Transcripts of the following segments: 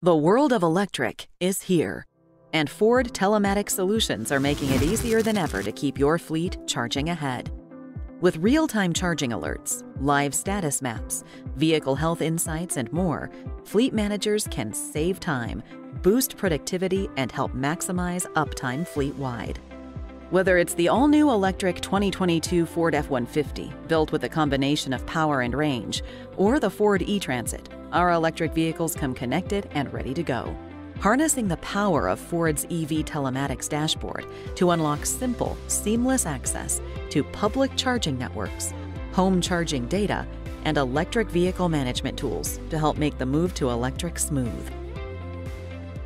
The world of electric is here, and Ford Telematic Solutions are making it easier than ever to keep your fleet charging ahead. With real time charging alerts, live status maps, vehicle health insights, and more, fleet managers can save time, boost productivity, and help maximize uptime fleet wide. Whether it's the all new electric 2022 Ford F 150, built with a combination of power and range, or the Ford e Transit, our electric vehicles come connected and ready to go. Harnessing the power of Ford's EV telematics dashboard to unlock simple, seamless access to public charging networks, home charging data, and electric vehicle management tools to help make the move to electric smooth.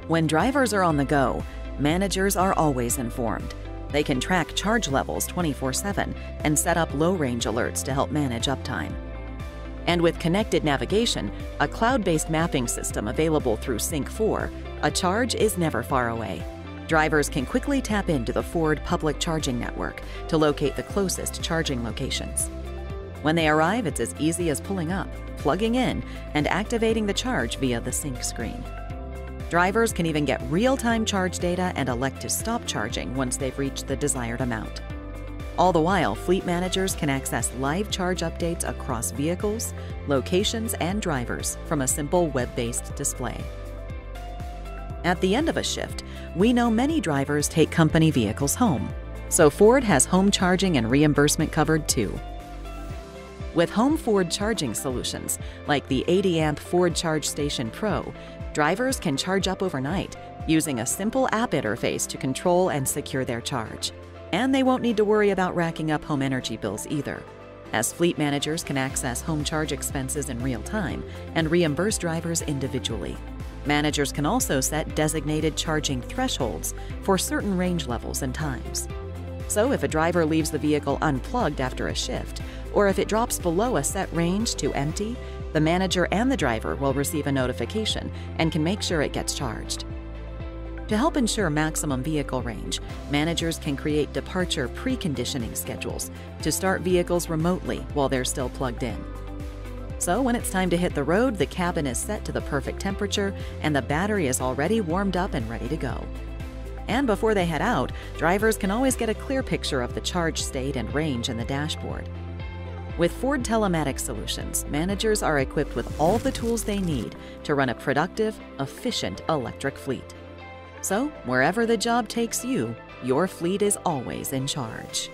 When drivers are on the go, managers are always informed. They can track charge levels 24 7 and set up low range alerts to help manage uptime. And with connected navigation, a cloud based mapping system available through Sync 4, a charge is never far away. Drivers can quickly tap into the Ford public charging network to locate the closest charging locations. When they arrive, it's as easy as pulling up, plugging in, and activating the charge via the Sync screen. Drivers can even get real time charge data and elect to stop charging once they've reached the desired amount. All the while, fleet managers can access live charge updates across vehicles, locations, and drivers from a simple web based display. At the end of a shift, we know many drivers take company vehicles home, so Ford has home charging and reimbursement covered too. With home Ford charging solutions like the 80 amp Ford Charge Station Pro, drivers can charge up overnight using a simple app interface to control and secure their charge. And they won't need to worry about racking up home energy bills either, as fleet managers can access home charge expenses in real time and reimburse drivers individually. Managers can also set designated charging thresholds for certain range levels and times. So, if a driver leaves the vehicle unplugged after a shift, or if it drops below a set range to empty, the manager and the driver will receive a notification and can make sure it gets charged. To help ensure maximum vehicle range, managers can create departure preconditioning schedules to start vehicles remotely while they're still plugged in. So, when it's time to hit the road, the cabin is set to the perfect temperature and the battery is already warmed up and ready to go. And before they head out, drivers can always get a clear picture of the charge state and range in the dashboard. With Ford Telematics Solutions, managers are equipped with all the tools they need to run a productive, efficient electric fleet. So, wherever the job takes you, your fleet is always in charge.